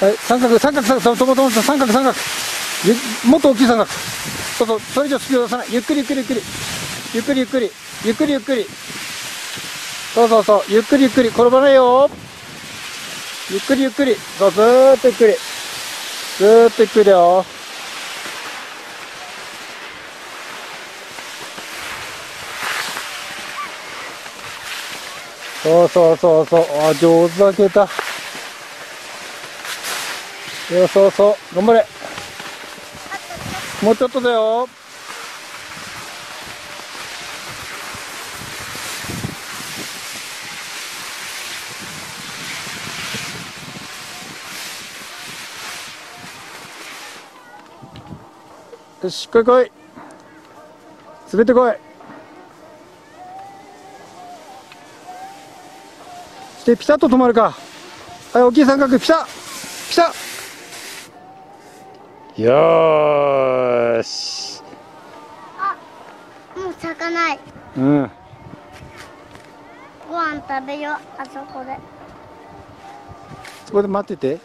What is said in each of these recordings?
はい、三角、三角、三角、ともとも三角、三角。もっと大きい三角。そうそう、それ以上スピード出さない。ゆっくりゆっくりゆっくり。ゆっくりゆっくり。ゆっくりゆっくり。そうそうそう、ゆっくりゆっくり。転ばないよ。ゆっくりゆっくり。そう、ずーっとゆっくり。ずーっとゆっくりだよ。そうそうそうそう。あ、上手だけた。よそうそう。頑張れ。もうちょっとだよ。よし、来い来い。滑ってこい。して、ピタッと止まるか。はい、大きい三角、ピタッピタッよーし。あもう咲かないうん。ご飯食べようあそこでそこで待ってて。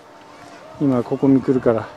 今ここに来るから。